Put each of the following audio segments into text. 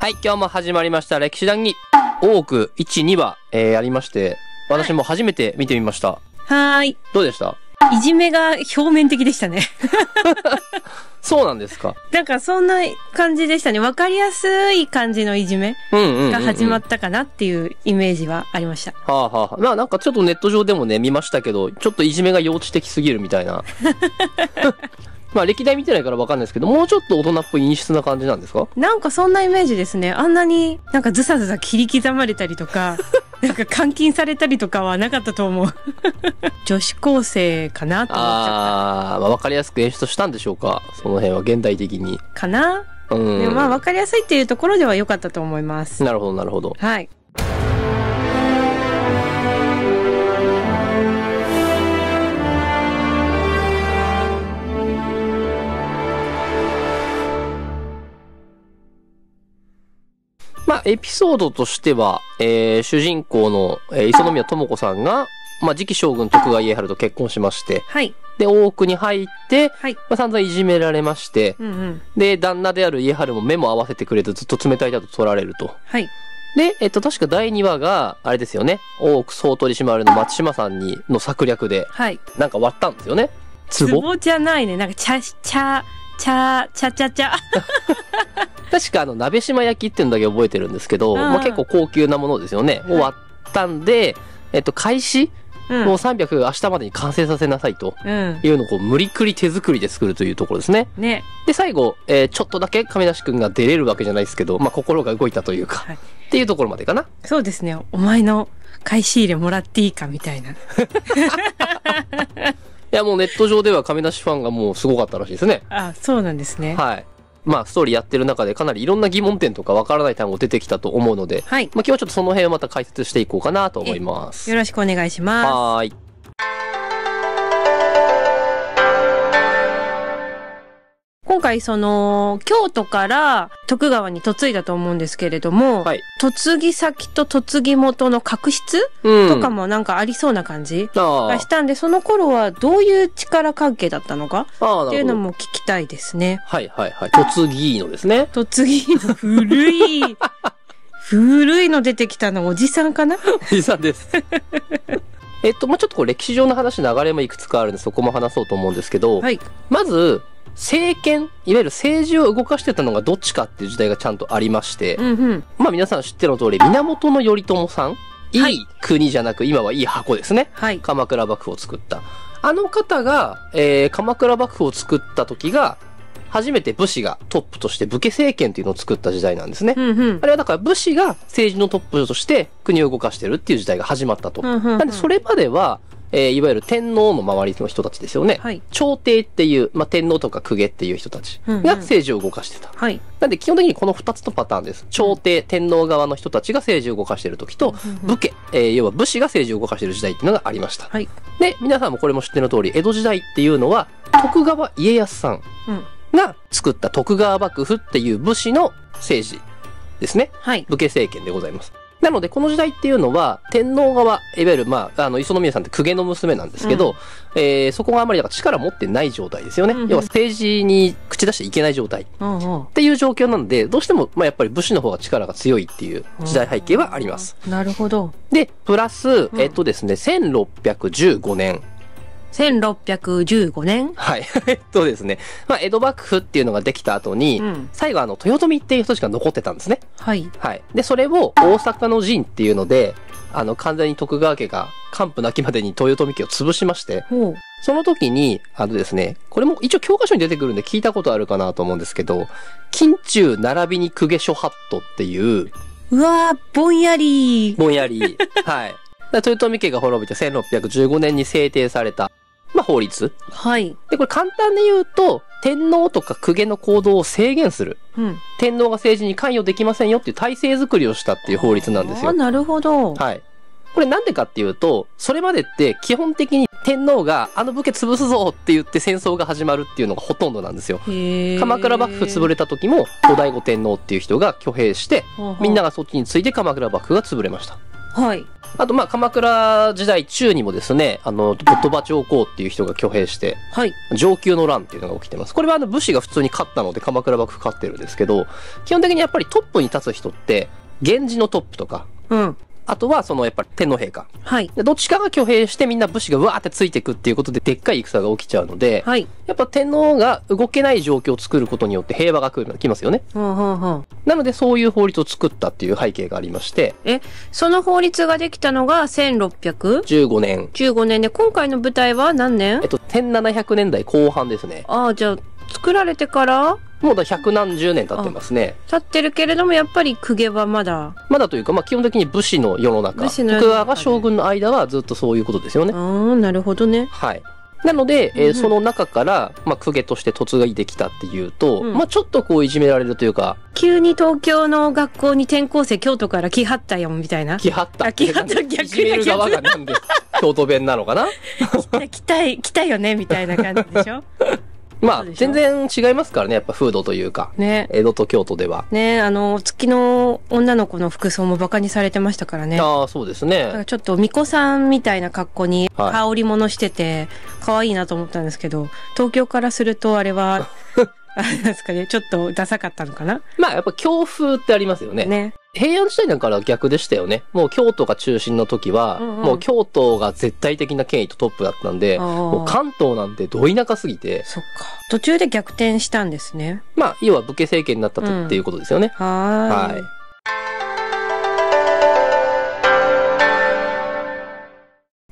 はい、今日も始まりました歴史談義。多く1、2話、えー、ありまして、私も初めて見てみました。はーい。どうでした？いじめが表面的でしたね。そうなんですか？なんかそんな感じでしたね。わかりやすい感じのいじめ。が始まはったかなっていうイメージはありました。あ、はあはあ、まあなんかちょっとネット上でもね、見ましたけど、ちょっといじめが幼稚的すぎるみたいな。まあ歴代見てないからわかんないですけど、もうちょっと大人っぽい陰湿な感じなんですか？なんかそんなイメージですね。あんなになんかズサズサ切り刻まれたりとか、なんか監禁されたりとかはなかったと思う。女子高生かなと思っちゃっあー、まあわかりやすく演出したんでしょうか？その辺は現代的に。たかな？うん。でもまあわかりやすいっていうところでは良かったと思います。なるほど、なるほど。はい。あ、エピソードとしては、えー、主人公の、えー磯宮智子さんが、まあ、次期将軍徳川家治と結婚しまして、はい。で、大奥に入って、はい。まあ、散々いじめられまして、うんうん。で、旦那である家治も目も合わせてくれずずっと冷たいだと取られると。はい。で、えっと、確か第2話が、あれですよね、大奥総取締の松島さんに、の策略で、はい。なんか割ったんですよね。壺？壺じゃないね。なんか、ちゃ、ちゃ、ちゃ、ちゃちゃ。確かあの、鍋島焼きっていうのだけ覚えてるんですけど、うんまあ結構高級なものですよね。を割ったんで、えっと、開始？うん。もう300明日までに完成させなさいとうん。いうのをこう無理くり手作りで作るというところですね。ね。で、最後、えーちょっとだけ亀梨くんが出れるわけじゃないですけど、まあ心が動いたというか、はいっていうところまでかな。そうですね。お前の買い仕入れもらっていいかみたいな。いや、もうネット上では亀梨ファンがもうすごかったらしいですね。あ、そうなんですね。はい。まあ、ストーリーやってる中でかなりいろんな疑問点とかわからない単語出てきたと思うので、はい。まあ今日はちょっとその辺をまた解説していこうかなと思います。よろしくお願いしまはーい。今回、その、京都から徳川に嫁いだと思うんですけれども、はい。嫁ぎ先と嫁ぎ元の確執うん。とかもなんかありそうな感じあがしたんで、その頃はどういう力関係だったのかっていうの。も聞きたいですね。はいはいはい。嫁ぎのですね。嫁ぎの古い、古いの出てきたのおじさんかな？おじさんです。えっと、まあちょっとこう歴史上の話流れもいくつかあるんで、そこも話そうと思うんですけど、はい。まず、政権、いわゆる政治を動かしてたのがどっちかっていう時代がちゃんとありまして、うんうん。まあ皆さん知ってるの通り、源頼朝さん、いい国じゃなく、今はいい箱ですね。はい。鎌倉幕府を作った。あの方が、えー鎌倉幕府を作った時が、初めて武士がトップとして武家政権っていうのを作った時代なんですね。うんうんあ。れはだから武士が政治のトップとして国を動かしてるっていう時代が始まったと。うんうんうんなんでそれまでは、えーいわゆる天皇の周りの人たちですよね。はい。朝廷っていう、まあ、天皇とか公家っていう人たちうんうんが政治を動かしてた。はい。なんで基本的にこの二つのパターンです。朝廷、天皇側の人たちが政治を動かしている時と、武家、えー要は武士が政治を動かしている時代っていうのがありました。はい。で、皆さんもこれも知っての通り、江戸時代っていうのは、徳川家康さんうん。が作った徳川幕府っていう武士の政治ですね。はい。武家政権でございます。なので、この時代っていうのは、天皇側、いわゆる、まあ、あの、磯宮さんって公家の娘なんですけど、えーそこがあまりだから力持ってない状態ですよね。うんうん要は政治に口出していけない状態。うんうん。っていう状況なので、どうしても、まあ、やっぱり武士の方が力が強いっていう時代背景はあります。なるほど。で、プラス、んえっとですね、1615年。1615年はい。えっとですね、まあ、江戸幕府っていうのができた後に、うん。最後あの、豊臣っていう人しか残ってたんですね。はい。はい。で、それを大阪の陣っていうので、あの、完全に徳川家が完膚なきまでに豊臣家を潰しまして。その時に、あのですね、これも一応教科書に出てくるんで聞いたことあるかなと思うんですけど、近中並びに公家諸法度っていう、うわー、ぼんやり。ぼんやり、はい。豊臣家が滅びて1615年に制定された、まあ法律？はい。で、これ簡単に言うと、天皇とか公家の行動を制限する。うん。天皇が政治に関与できませんよっていう体制づくりをしたっていう法律なんですよあ、。なるほど。はい。これなんでかっていうと、それまでって基本的に天皇があの武家潰すぞって言って戦争が始まるっていうのがほとんどなんですよ。鎌倉幕府潰れた時も、後醍醐天皇っていう人が挙兵して、みんなが。がそっちについて鎌倉幕府が潰れました。はい。あと、まあ、鎌倉時代中にもですね、あの、後鳥羽上皇っていう人が挙兵して、はい。上級の乱っていうのが起きてます。これはあの武士が普通に勝ったので鎌倉幕府勝ってるんですけど、基本的にやっぱりトップに立つ人って、源氏のトップとか、うん。あとはそのやっぱり天皇陛下。はい。でどっちかが挙兵してみんな武士がうわーってついていくっていうことででっかい戦が起きちゃうので、はい。やっぱ天皇が動けない状況を作ることによって平和が来る来ますよね。ほうほうほう。なのでそういう法律を作ったっていう背景がありまして、え、その法律ができたのが1615 15年、年で、今回の舞台は何年？えっと、1700年代後半ですね。ああ、じゃあ、作られてからもうだ百何十年経ってますね。経ってるけれども、やっぱり公家はまだ。まだというか、まあ基本的に武士の世の中。武士の世の中徳川が将軍の間はずっとそういうことですよねあ。あ、なるほどね。はい。なので、えーうんその中から、まあ、公家として嫁いできたっていうと、うんまあ、ちょっとこういじめられるというか、急に東京の学校に転校生京都から来はったよ、みたいな。来はった。あ来はった逆いじめる側がなんで、京都弁なのかな？来たい、来たよね、みたいな感じでしょ？まあ、全然違いますからね、やっぱ風土というか、ね。江戸と京都では。ねあの、月の女の子の服装もバカにされてましたからね。ああ、そうですね。ちょっと巫女さんみたいな格好にはい羽織物してて、可愛いなと思ったんですけど、東京からするとあれは、あれですかね、ちょっとダサかったのかな？まあ、やっぱ強風ってありますよね。ね。平安時代なんかは逆でしたよね。もう京都が中心の時は、うんうんもう京都が絶対的な権威とトップだったんで、もう関東なんてど田舎すぎて、そっか。途中で逆転したんですね。まあ、要は武家政権になったと、っていうことですよね。はーい。はい。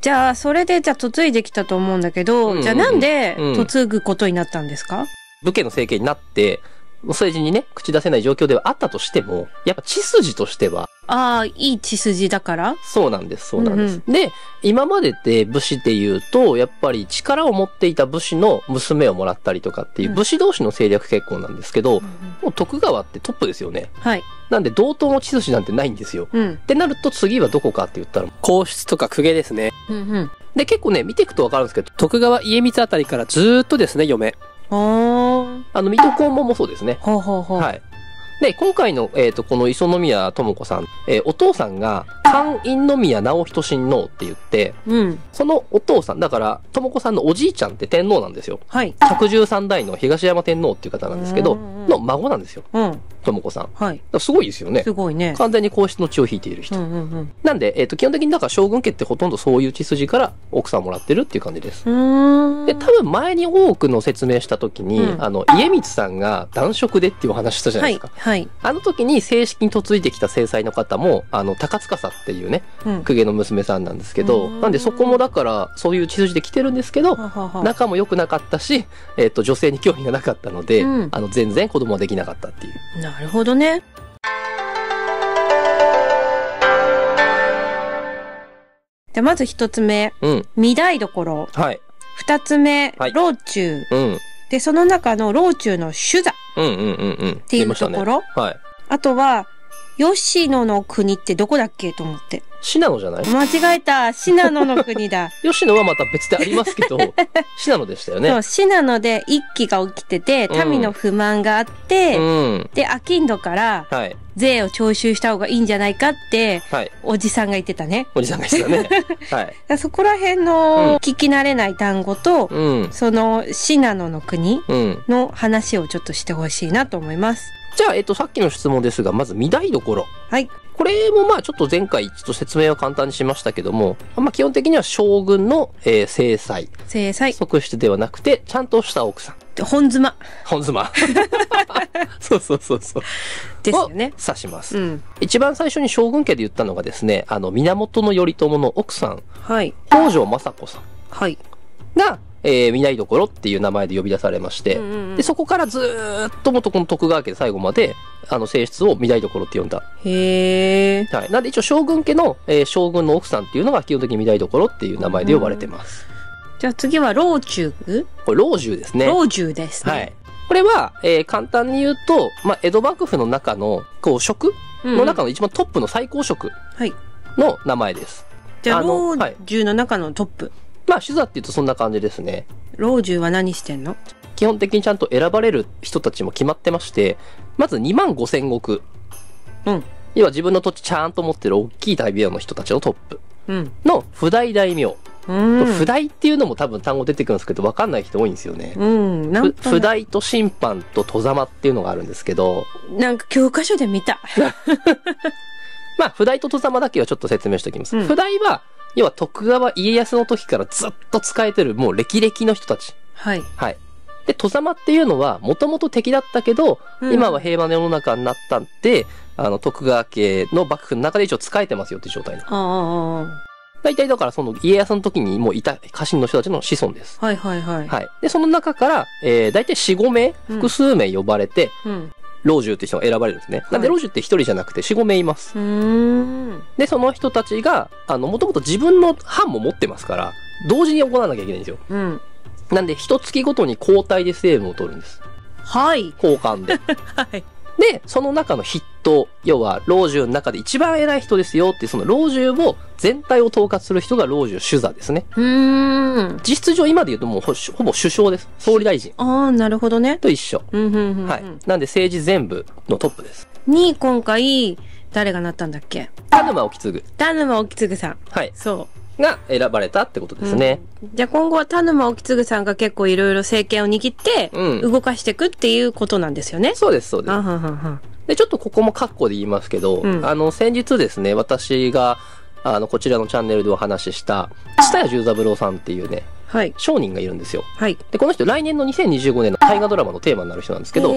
じゃあ、それで、じゃあ、嫁いできたと思うんだけど、うんうんじゃあなんでうん、嫁ぐことになったんですか、武家の政権になって、政治にね、口出せない状況ではあったとしても、やっぱ血筋としては、ああ、いい血筋だから？そうなんです、そうなんです。うんで、今までって武士で言うと、やっぱり力を持っていた武士の娘をもらったりとかっていううん武士同士の政略結婚なんですけど、もう徳川ってトップですよね。はい。なんで同等の血筋なんてないんですよ。うん。ってなると次はどこかって言ったら、皇室とか公家ですね。うんうん。で、結構ね、見ていくとわかるんですけど、徳川家光あたりからずーっとですね、嫁。あの、水戸黄門もそうですね。ほうほうほう。はい。で、今回の、えっ、と、この磯宮智子さん、えーお父さんが、寛院宮直人親王って言って、うん。そのお父さん、だから、智子さんのおじいちゃんって天皇なんですよ。はい。113代の東山天皇っていう方なんですけど、うんの孫なんですよ。うん。智子さん。はい。らすごいですよねす。ごいね。完全に皇室の血を引いている人。うん。なんで、えっ、と、基本的にだから将軍家ってほとんどそういう血筋から奥さんもらってるっていう感じです。うーん。で、多分前に多くの説明した時に、うんあの、家光さんが男色でっていうお話したじゃなはいいですか。。はい。あの時に正式に嫁いできた正妻の方も、あの、高塚さっていうね、うん。公家の娘さんなんですけど、うんなんでそこもだから、そういう血筋で来てるんですけど、ははは仲も良くなかったし、えっ、と、女性に興味がなかったので、うんあの、全然子供はできなかったっていう。なるほどね。じゃあまず一つ目、うん。御台所。はい。二つ目、はい老中。うん。で、その中の老中の主座。っていうところはい。あとは、吉野の国ってどこだっけと思って。信濃じゃない？間違えた。信濃の国だ。吉野はまた別でありますけど、信濃でしたよね。そう、信濃で一揆が起きてて、うん民の不満があって、うん。で、商人からはい。税を徴収した方がいいんじゃないかって、はい。おじさんが言ってたね。おじさんが言ってたね。はい。そこら辺の聞き慣れない単語と、うん。その信濃の国うん。の話をちょっとしてほしいなと思います。じゃあ、えっと、さっきの質問ですが、まず、御台所。はい。これもまあちょっと前回ちょっと説明は簡単にしましたけども、まあ基本的には将軍の、えー、正妻、制裁。側室ではなくて、ちゃんとした奥さん。で本妻本妻。そうそうそうそう。ですよね。を指します。うん。一番最初に将軍家で言ったのがですね、あの、源頼朝の奥さん、はい。北条政子さんはい。が、えー、御台所っていう名前で呼び出されまして、うんうんうんで、そこからずーっともとこの徳川家で最後まで、あの、性質を御台所って呼んだ。へえ。はい。なんで一応将軍家の、えー将軍の奥さんっていうのが基本的に御台所っていう名前で呼ばれてます。じゃあ次は老中これ、老中ですね。老中ですね。はい。これは、えー簡単に言うと、まあ、江戸幕府の中の、こう、職？うんの中の一番トップの最高職はい。の名前です。じゃあ老中の中のトップ。まあ、主座って言うとそんな感じですね。老中は何してんの？基本的にちゃんと選ばれる人たちも決まってまして、まず2万5千石。うん要は自分の土地ちゃんと持ってる大きい大名の人たちのトップうん。の不代大名。うん。不代っていうのも多分単語出てくるんですけど、わかんない人多いんですよね。うん。なん不代と審判と戸様っていうのがあるんですけど、なんか教科書で見た。まあ、不代と戸様だけはちょっと説明しておきます。うん不代は、要は徳川家康の時からずっと使えてる、もう歴々の人たち。はい。はい。で、戸様っていうのは、もともと敵だったけど、うん今は平和な世の中になったんで、あの、徳川家の幕府の中で一応使えてますよって状態の。あ。大体だからその家康の時にもういた家臣の人たちの子孫です。はいはいはい。はい。で、その中から、えー、大体4、5名、うん複数名呼ばれて、うん。老中って人が選ばれるんですね。なんではい老中って1人じゃなくて4、5名います。うーん。で、その人たちが、あの、もともと自分の班も持ってますから、同時に行わなきゃいけないんですよ。うん。なんで、一月ごとに交代で政務を取るんです。はい。交換で。はい。で、その中の筆頭、要は、老中の中で一番偉い人ですよっていう、その老中を、全体を統括する人が老中主座ですね。うーん。実質上今で言うともうほほぼ首相です。総理大臣ああ、なるほどね。と一緒。うん、うん、うん。はい。なんで政治全部のトップです。に、今回、誰がなったんだっけ？田沼意次。田沼意次さん。はい。そう。が選ばれたってことですね。うんじゃあ今後は田沼意次さんが結構いろいろ政権を握って、うん動かしていくっていうことなんですよね。そうです、そうですあ。はんはんはん。で、ちょっとここも括弧で言いますけど、うんあの、先日ですね、私が、あの、こちらのチャンネルでお話しした、蔦谷十三郎さんっていうね、はい。商人がいるんですよ。はい。で、この人来年の2025年の大河ドラマのテーマになる人なんですけど、こ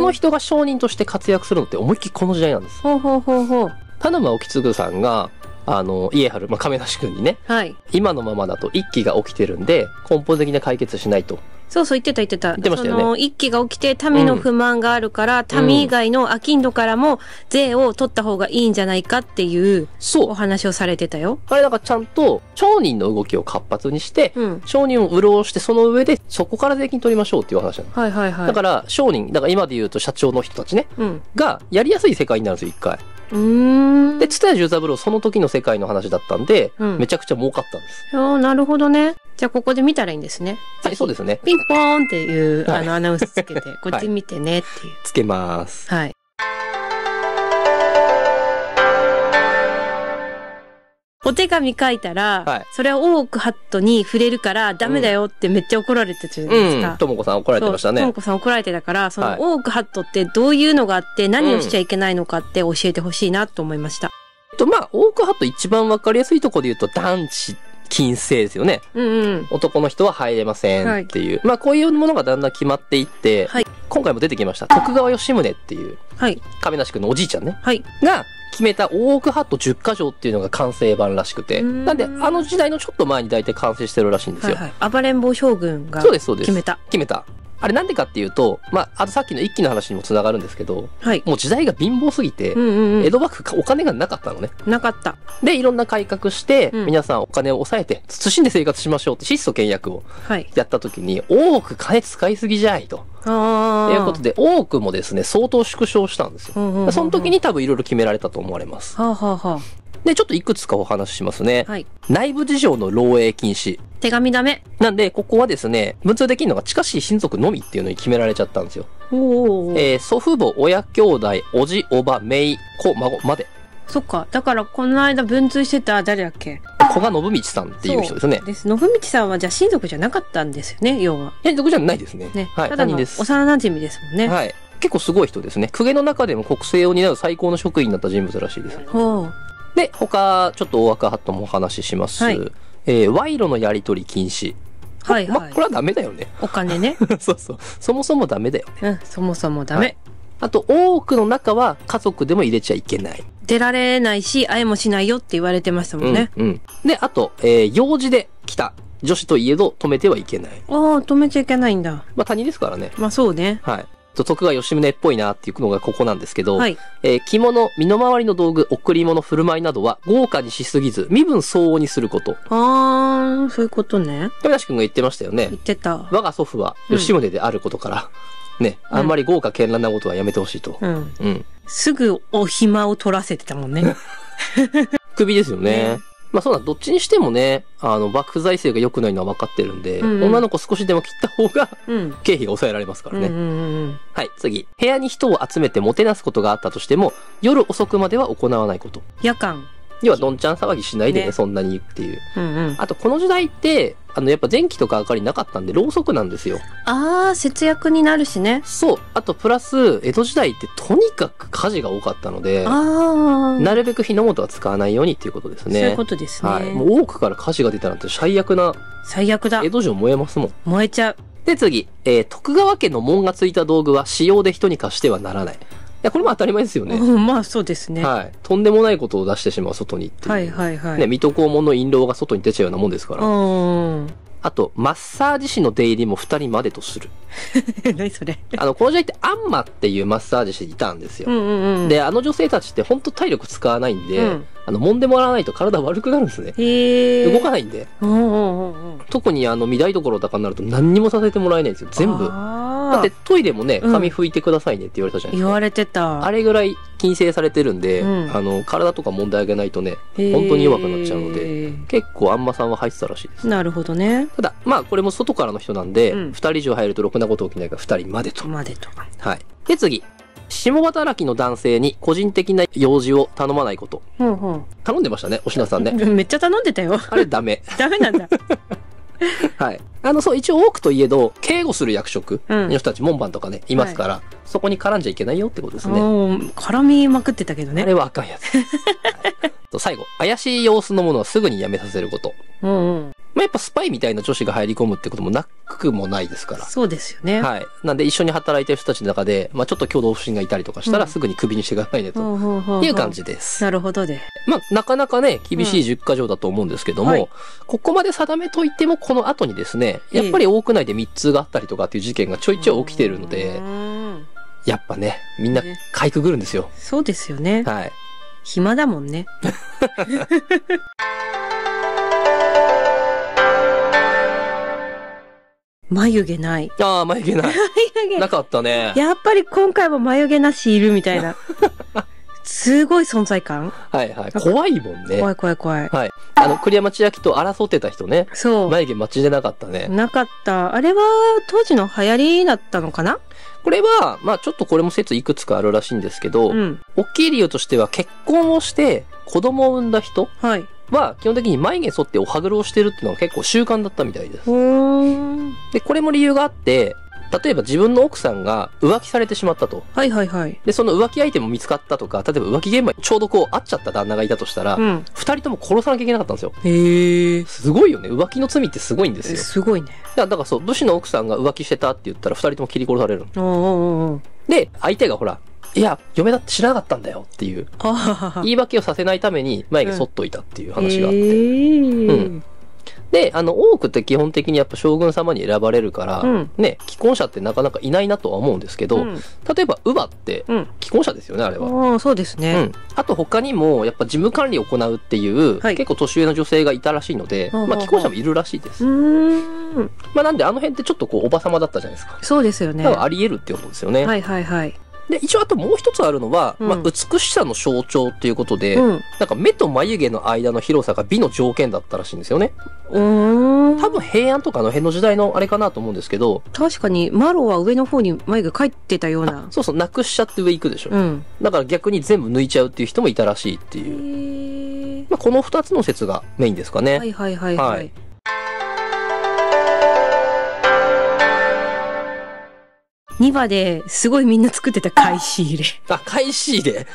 の人が商人として活躍するのって思いっきりこの時代なんです。ほうほうほうほう。田沼意次さんが、あの、家春、まあ、亀梨君にね、はい。今のままだと一揆が起きてるんで、根本的な解決しないと。そうそう言ってた言ってた。言ってましたよねその一揆が起きて民の不満があるから、民以外の商人からも税を取った方がいいんじゃないかっていうそう。お話をされてたよ。あれだからちゃんと商人の動きを活発にして、うん。商人を潤してその上でそこから税金取りましょうっていう話なの。はいはいはい。だから商人、だから今で言うと社長の人たちね、うん。がやりやすい世界になるんですよ、一回。うーん。で、蔦谷十三郎その時の世界の話だったんで、うんめちゃくちゃ儲かったんです。あーなるほどね。じゃあここで見たらいいんですね。はい、そうですね。ピンポーンっていう、はいあのアナウンスつけて、こっち見てねっていう。つけます。はい。お手紙書いたら、はいそれはオークハットに触れるからダメだよってめっちゃ怒られてたじゃないですうん。か。ともこさん怒られてましたねそうとも。こさん怒られてたから、そはいのオークハットってどういうのがあって何をしちゃいけないのかって教えてほしいなと思いました。と、まあ、オークハット一番わかりやすいところで言うと、男子禁制ですよね。うんうん。男の人は入れませんっていう。まあ、こういうものがだんだん決まっていって、はい今回も出てきました。徳川吉宗っていう、はい。亀梨君のおじいちゃんね。はい。が決めたオークハット10箇条っていうのが完成版らしくて。なんで、あの時代のちょっと前に大体完成してるらしいんですよ。はいはい。暴れん坊将軍がそうです、そうです。決めた。決めた。あれなんでかっていうと、まあ、あとさっきの一気の話にもつながるんですけど、はい。もう時代が貧乏すぎてう、んうんう江戸幕府かお金がなかったのね。ん。なかった。で、いろんな改革して、うん皆さんお金を抑えて、慎んで生活しましょうって質素倹約をはい。やった時に、多く金使いすぎじゃいと。ということで、多くもですね、相当縮小したんですよ。うんうんうんうんその時に多分いろいろ決められたと思われます。はあはあはで、ちょっといくつかお話ししますね。あ。はい。内部事情の漏洩禁止。手紙ダメ。なんで、ここはですね、文通できるのが近しい親族のみっていうのに決められちゃったんですよ。おお。えー祖父母、親兄弟、おじ、おば、姪、子、孫まで。そっか。だから、この間文通してた誰だっけ？古賀信道さんっていう人ですね。です。信道さんはじゃあ親族じゃなかったんですよね、要は。親族じゃないですね。ね。はい、ただの。幼馴染ですもんね。はい。結構すごい人ですね。公家の中でも国政を担う最高の職員になった人物らしいです。ほう。で、他、ちょっと大枠ハットもお話しします。はいえー賄賂のやり取り禁止。まあ、はいはいこ。れはダメだよね。お金ね。そうそう。そもそもダメだよね。うん、そもそもダメ。はいあと、多くの中は家族でも入れちゃいけない。出られないし、会えもしないよって言われてましたもんね。うん。うん。で、あと、えー用事で来た女子といえど止めてはいけない。ああ、止めちゃいけないんだ。まあ、他人ですからね。まあそうね。はい。と徳川吉宗っぽいなっていうのがここなんですけど、はい。えー着物、身の回りの道具、贈り物、振る舞いなどは豪華にしすぎず、身分相応にすること。ああ、そういうことね。亀梨くんが言ってましたよね言。ってた。我が祖父は吉宗であることから、ね、うんあんまり豪華絢爛なことはやめてほしいと。うん。うん。すぐお暇を取らせてたもんね。首ですよね。ねまあそうだ、どっちにしてもね、あの、幕府財政が良くないのは分かってるんで、うんうん女の子少しでも切った方がうん。経費が抑えられますからね。うんうんうんはい、次。部屋に人を集めてもてなすことがあったとしても、夜遅くまでは行わないこと。夜間。要はどんちゃん騒ぎしないでね、ねそんなにっていう。うんうん。あと、この時代って、あの、やっぱ電気とか明かりなかったんで、ろうそくなんですよ。ああ、節約になるしね。そう。あと、プラス、江戸時代ってとにかく火事が多かったので。なるべく火の元は使わないようにっていうことですね。そういうことですね。はい。もう多くから火事が出たなんて最悪な、最悪だ江。戸城燃えますもん。燃えちゃう。で、次。えー徳川家の門がついた道具は使用で人に貸してはならない。いや、これも当たり前ですよね。うんまあそうですね。ははい。とんでもないことを出してしまう、外にっていう。いはいはい。ね、水戸黄門の印籠が外に出ちゃうようなもんですから。うん。あと、マッサージ師の出入りも二人までとする。何それ？あの、この時代ってアンマっていうマッサージ師いたんですよ。うんうんうん。で、あの女性たちって本当体力使わないんで、うんあの、揉んでもらわないと体悪くなるんですね。動かないんで。うんうんうんうん。特にあの、見台所とかになると何にもさせてもらえないんですよ。全部。だってトイレもね、うん髪拭いてくださいねって言われたじゃないですか。言われてた。あれぐらい禁制されてるんで、うんあの、体とか揉んであげないとね、本当に弱くなっちゃうので。結構あんまさんは入ってたらしいです。なるほどね。ただ、まあこれも外からの人なんで、二、うん人以上入るとろくなこと起きないから二人までと。までと。はい。で次。下働きの男性に個人的な用事を頼まないこと。うんうん。頼んでましたね、お品さんね。めっちゃ頼んでたよ。あれダメ。ダメなんだ。はい。あの、そう、一応多くといえど、警護する役職うんの人たち、門番とかね、いますから、そこに絡んじゃいけないよってことですね。絡みまくってたけどね。あれはあかんやつ。はいと最後、怪しい様子のものはすぐにやめさせること。うんうん。まあ、やっぱスパイみたいな女子が入り込むってこともなくもないですから。そうですよね。はい。なんで一緒に働いてる人たちの中で、まあちょっと挙動不審がいたりとかしたら、うんすぐにクビにしてくださいね、という感。じです。なるほどで。まあなかなかね、厳しい10か条だと思うんですけども、はいここまで定めといても、この後にですね、やっぱり多く内で3つがあったりとかっていう事件がちょいちょい起きてるのうで、んやっぱね、みんなねかいくぐるんですよ。そうですよね。はい。暇だもんね。眉毛ない。ああ、眉毛ない。眉毛。なかったね。やっぱり今回も眉毛なしいるみたいな。すごい存在感。はいはい。怖いもんね。怖い怖い怖い。はい。あの、栗山千明と争ってた人ね。そ眉毛待ちでなかったねう。。なかった。あれは当時の流行りだったのかな？これは、まあちょっとこれも説いくつかあるらしいんですけど、うん。大きい理由としては結婚をして子供を産んだ人はい。は基本的に眉毛剃ってお歯黒をしてるっていうのが結構習慣だったみたいです。で、これも理由があって、例えば自分の奥さんが浮気されてしまったと。はいはいはい。で、その浮気相手も見つかったとか、例えば浮気現場にちょうどこう会っちゃった旦那がいたとしたら、うん。二人とも殺さなきゃいけなかったんですよ。へえ。すごいよね。浮気の罪ってすごいんですよ。すごいね。だからそう、武士の奥さんが浮気してたって言ったら二人とも切り殺されるの。おーおーおーおーで、相手がほら、いや、嫁だって知らなかったんだよっていう。言い訳をさせないために眉毛剃っといたっていう話があって。へーうんで、あの、多くって基本的にやっぱ将軍様に選ばれるから、うんね、既婚者ってなかなかいないなとは思うんですけど、うん。例えば、乳母ってうん。既婚者ですよね、あれは。そうですね。うん。あと他にも、やっぱ事務管理を行うっていう、はい結構年上の女性がいたらしいので、まあ既婚者もいるらしいです。うーん。まあなんであの辺ってちょっとこう、おばさまだったじゃないですか。そうですよね。だからあり得るっていうことですよね。はいはいはい。で、一応あともう一つあるのは、うんまあ美しさの象徴っていうことで、うん。なんか目と眉毛の間の広さが美の条件だったらしいんですよね。うーん。多分平安とかあの辺の時代のあれかなと思うんですけど、確かに、マロは上の方に眉毛描いてたような。そうそう、なくしちゃって上行くでしょ。うん。だから逆に全部抜いちゃうっていう人もいたらしいってへいう。ーまあこの二つの説がメインですかね。はいはいはいははい2話ですごいみんな作ってた返し入れ。あ、返しで、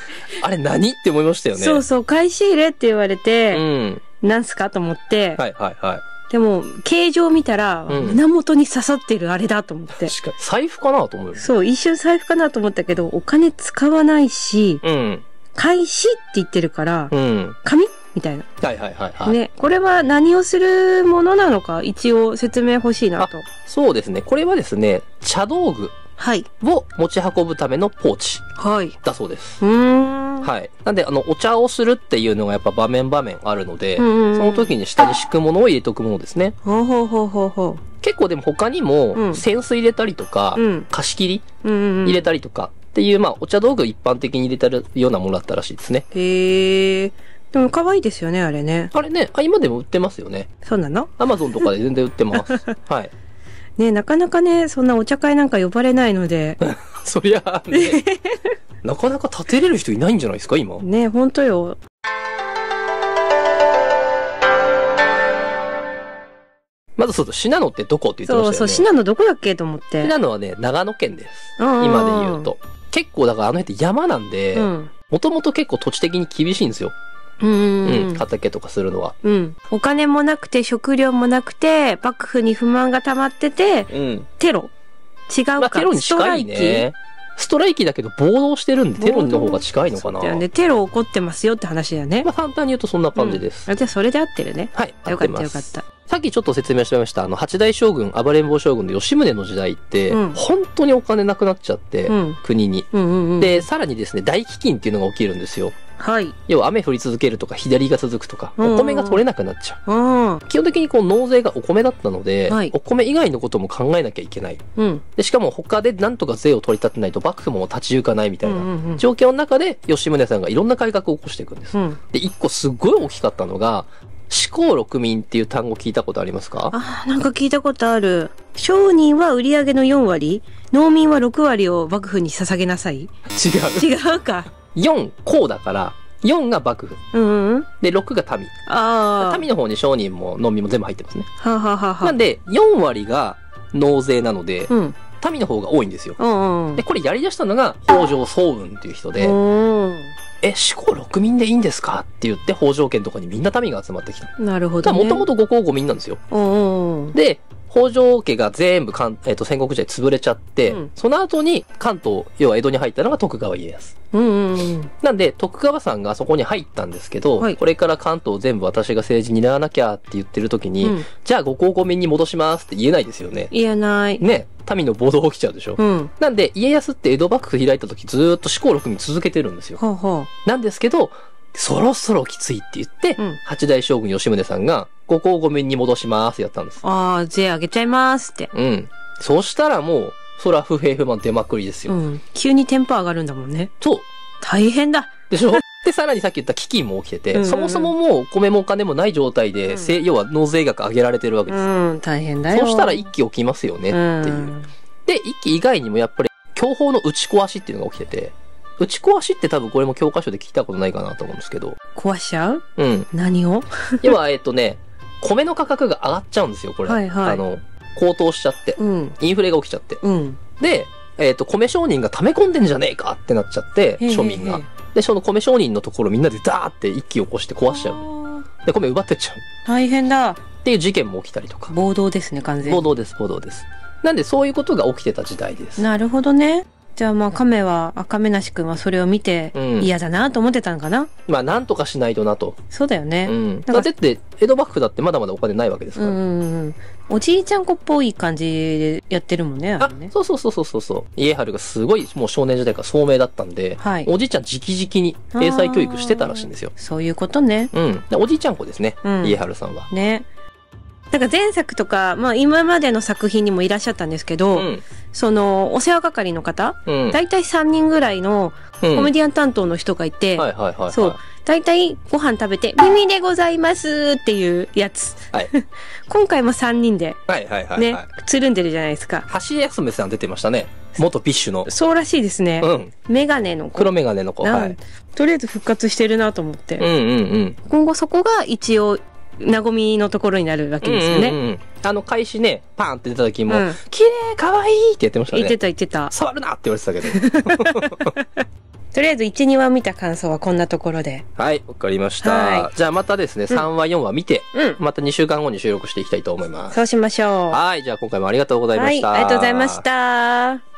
あれ何って思いましたよね。そうそう、返し入れって言われうて、ん。なんすかと思って、はいはいはい。でも、形状見たら、うん胸元に刺さってるあれだと思って。確かに。財布かなと思うよ。そう、一瞬財布かなと思ったけど、お金使わないし、うん。返しって言ってるから、うん。紙みたいな。はいはいはいはい。ね、これは何をするものなのか、一応説明欲しいなと。そうですね。これはですね、茶道具はい。を持ち運ぶためのポーチはい。だそうです。うーん。はい。なんで、あの、お茶をするっていうのがやっぱ場面場面あるので、その時に下に敷くものを入れとくものですね。ほうほうほうほうほ結構でも他にも、うん扇子入れたりとか、う。うん。貸し切り。入れたりとかっていう、まあ、お茶道具一般的に入れてるようなものだったらしいですね。へえ。でも可愛いですよね、あれね。あれね、あ、今でも売ってますよね。そうなの？アマゾンとかで全然売ってます。はい。ねなかなかね、そんなお茶会なんか呼ばれないので、そりゃあね、なかなか立てれる人いないんじゃないですか、今。ねほんとよ。まずそうそう、信濃ってどこって言ってましたよね。そうそう、信濃どこだっけと思って。信濃はね、長野県です。今で言うと。結構だからあの辺って山なんでう、ん。もともと結構土地的に厳しいんですよ。うん。うん。畑とかするのは。うん。お金もなくて、食料もなくて、幕府に不満が溜まってて、うん。テロ違うか、まあテロに近いね。ストライキだけど暴動してるん。でテロの方が近いのかな。だよね。テロ起こってますよって話だよね。まあ簡単に言うとそん。な感じです。あじゃあそれで合ってるね。はい。よかったよかった。さっきちょっと説明してました、あの、八代将軍、暴れん。坊将軍の吉宗の時代って、うん。本当にお金なくなっちゃって、うん。国に。うん。うん。で、さらにですね、大飢饉っていうのが起きるん。ですよ。はい。要は雨降り続けるとか、左が続くとか、うんお米が取れなくなっちゃう。うん。基本的にこう納税がお米だったので、はいお米以外のことも考えなきゃいけない。うん。で、しかも他でなんとか税を取り立てないと幕府も立ち行かないみたいな。状況の中で吉宗さんがいろんな改革を起こしていくんです。うん。で、一個すごい大きかったのが、四項六民っていう単語聞いたことありますか？あーなんか聞いたことある。商人は売り上げの4割、農民は6割を幕府に捧げなさい。違う。違うか。4、項だから、4が幕府。うんうん。で、6が民。ああ。民の方に商人も農民も全部入ってますね。はあはあはなんで、4割が納税なので、うん。民の方が多いんですよ。うんうんで、。これやり出したのが、北条早雲っていう人で、うん。え、四項六民でいいんですかって言って、北条家のとこにみんな民が集まってきた。なるほど、ね。もともと五項五民なんですよ。で、北条家が全部関、えっ、と、戦国時代潰れちゃって、うんその後に関東、要は江戸に入ったのが徳川家康。うんうんうん。なんで、徳川さんがそこに入ったんですけど、はいこれから関東全部私が政治にならなきゃって言ってる時に、うんじゃあ五項五民に戻しますって言えないですよね。言えない。ね、民の暴動起きちゃうでしょ。うん。なんで、家康って江戸幕府開いた時ずーっと四項六民続けてるんですよ。ほうほなんですけど、そろそろきついって言って、うん八代将軍吉宗さんが五項五民に戻しますやったんです。う。ああ、税上げちゃいますって。うん。そうしたらもう、そら不平不満出まくりですよ。うん。急にテンポ上がるんだもんね。そう。大変だ。でしょ？で、さらにさっき言った飢饉も起きてて、うんうんうんそもそももうお米もお金もない状態で、うんせ要は納税額上げられてるわけうです。ん、大変だよ。そうしたら一気起きますよねっていう。んで、一気以外にもやっぱり、享保の打ち壊しっていうのが起きてて、打ち壊しって多分これも教科書で聞いたことないかなと思うんですけど、壊しちゃう？うん。何を？要は、えっとね、米の価格が上がっちゃうんですよ、これ。はいはいあの、高騰しちゃって。うん。インフレが起きちゃって。うん。で、えっ、と、米商人が溜め込んでんじゃねえかってなっちゃって、庶民が。で、その米商人のところみんなでダーって一気起こして壊しちゃう。で、米奪ってっちゃう。大変だ。っていう事件も起きたりとか。暴動ですね、完全に。暴動です、暴動です。なんで、そういうことが起きてた時代です。なるほどね。じゃあまあ亀は、あ、亀梨くんはそれを見てうん嫌だなと思ってたのかな、まあ、なんとかしないとなと。そうだよね。うん。なんかだって、江戸幕府だってまだまだお金ないわけですから。うんうんうん。おじいちゃん子っぽい感じでやってるもんね、あね、。そうそうそうそうそうそう。家春がすごいもう少年時代から聡明だったんで、はいおじいちゃん直々に英才教育してたらしいんですよ。そういうことね。うん。でおじいちゃん子ですね、うん家治さんは。ね。なんか前作とか、まあ今までの作品にもいらっしゃったんですけど、うん。その、お世話係の方、うん。だいたい3人ぐらいのうんコメディアン担当の人がいて。そう。だいたいご飯食べて、美味でございますっていうやつ。はい。今回も3人ではいはいはい、ね、はい。つるんでるじゃないですか。ハシヤスメさん出てましたね。元 BiSH の。そうらしいですね。うん。メガネの子。黒メガネの子。はい。とりあえず復活してるなと思って。うんうんうん。今後そこが一応、なごみのところになるわけですよね。うんうんうん。あの、開始ね、パーンって出た時も、うん綺麗かわいいって言ってましたね。言ってた言ってた。触るなって言われてたけど。とりあえず1、2話見た感想はこんなところで。はい、わかりました。はじゃあまたですね、3話、4話見て、うん。また2週間後に収録していきたいと思います。そうしましょう。はい、じゃあ今回もありがとうございまはい、した。ありがとうございました。